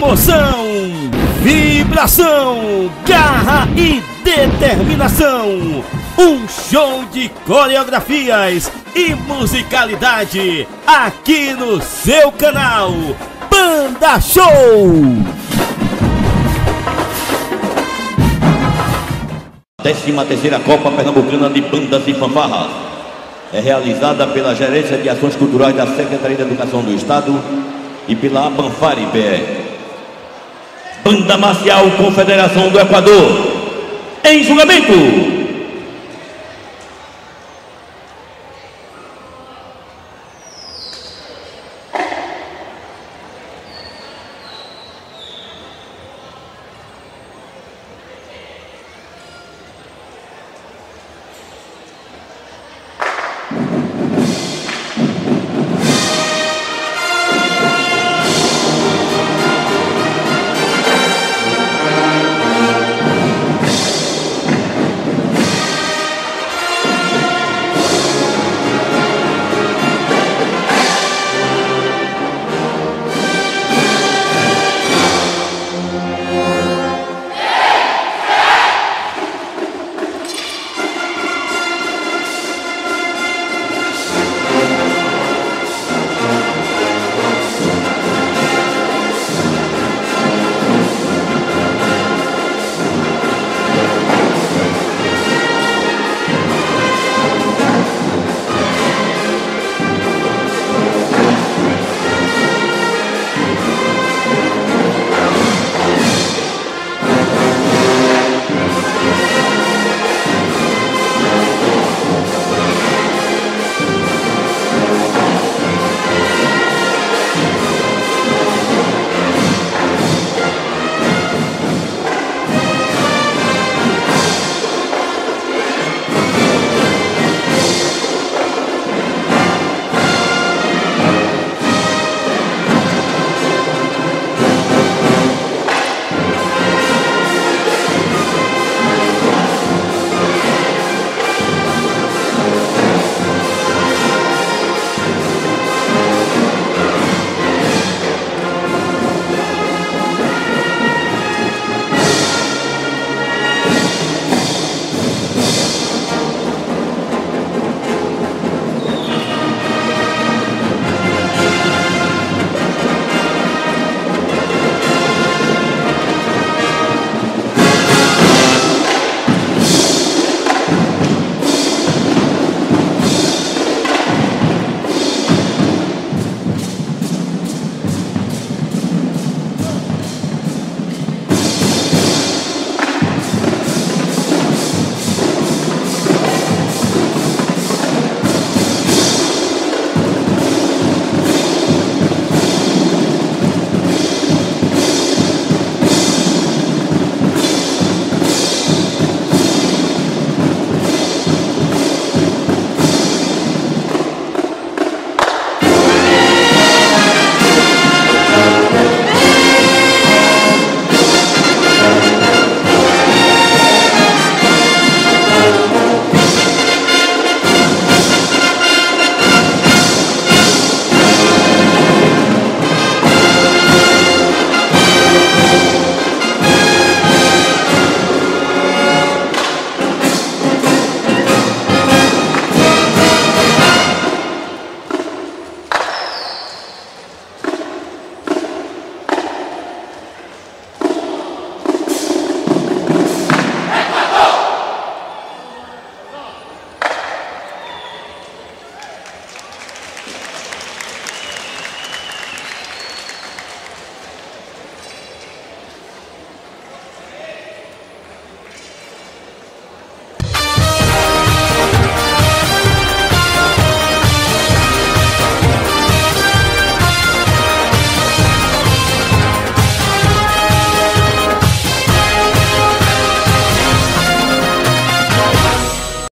Emoção, vibração, garra e determinação. Um show de coreografias e musicalidade aqui no seu canal Banda Show. Décima terceira Copa Pernambucana de Bandas e Fanfarras. É realizada pela Gerência de Ações Culturais da Secretaria de Educação do Estado e pela Apanfari PE. Banda Marcial Confederação do Equador. Em julgamento.